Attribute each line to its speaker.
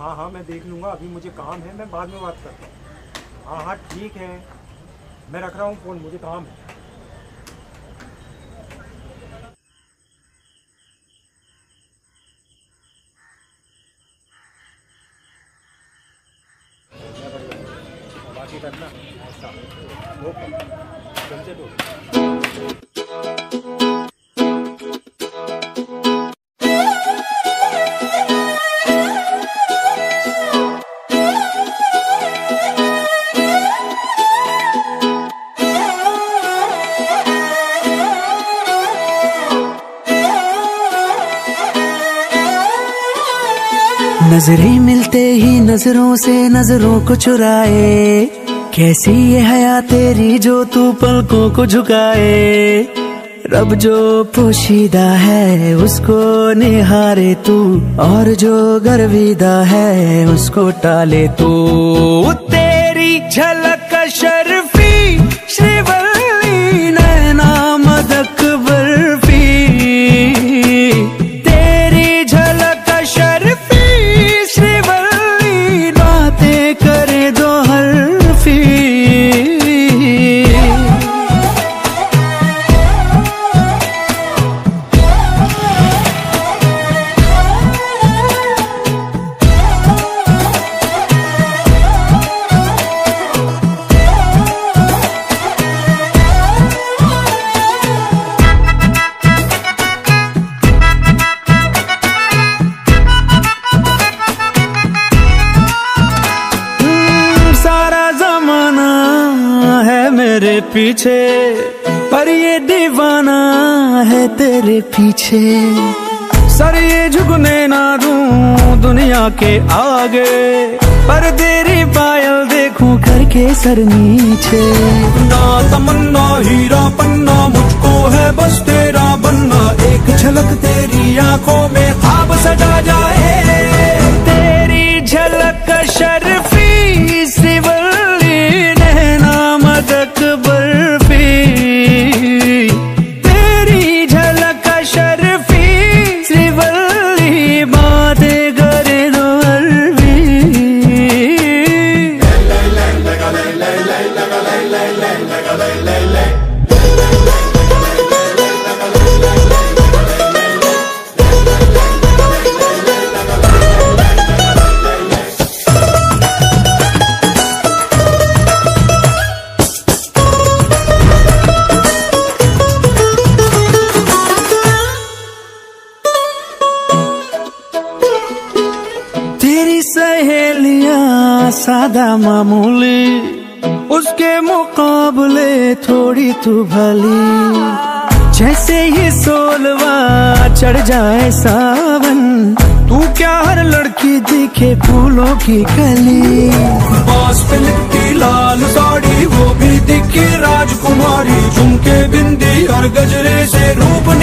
Speaker 1: हाँ हाँ मैं देख लूँगा अभी मुझे काम है मैं बाद में बात करता हूँ। हाँ हाँ ठीक है। मैं रख रहा हूँ फ़ोन मुझे काम है। बाकी करना। चलते तो।
Speaker 2: नज़रें मिलते ही नज़रों से नज़रों को चुराए। कैसी ये हया तेरी जो तू पलकों को झुकाए? रब जो पोशीदा है, उसको निहारे तू। और जो गर्विदा है, उसको टाले तू। तेरी झलक मेरे पीछे, पर ये दीवाना है तेरे पीछे। सर, ये झुकने ना दूँ दुनिया के आगे, पर तेरी पायल देखूँ करके सर नीचे।
Speaker 3: ना तमन्ना, हीरा पन्ना, मुझको है बस तेरा बनना। एक झलक तेरी आँखों में ख्वाब सजा जाए।
Speaker 2: तेरी झलक शर्फी सहेलियाँ सादा मामूली, उसके मुकाबले थोड़ी तू भली। जैसे ही सोलवा चढ़ जाए सावन, तू क्या हर लड़की दिखे फूलों की कली?
Speaker 3: पे लाल साड़ी, वो भी दिखी राजकुमारी। झुमके बिंदी और गजरे से रूप